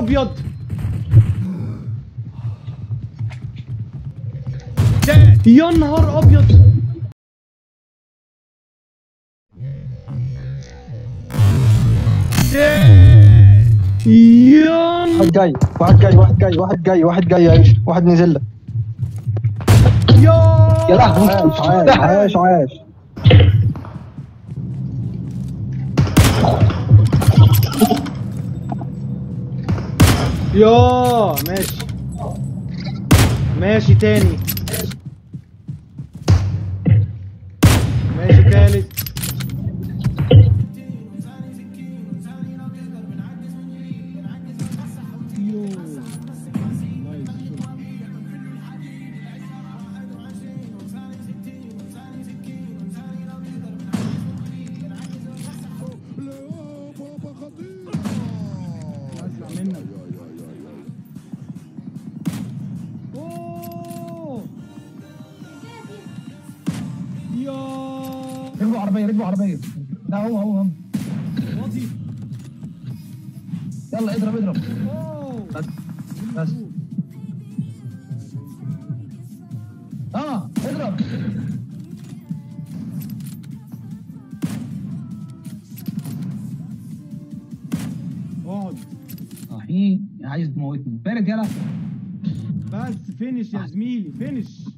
أبيض. يا نهار أبيض. يا واحد جاي واحد جاي واحد جاي واحد جاي واحد جاي يعيش واحد نزل لك. يا يا لهوي عاش عاش يا ماشي. ماشي تاني. ماشي تالت. ركبوا عربية ركبوا عربية. لا هو هو هو. يلا اضرب اضرب. بس بس. آه اضرب. اقعد صحيح عايز تموتني. بارد يلا. بس فينش يا زميلي فينش.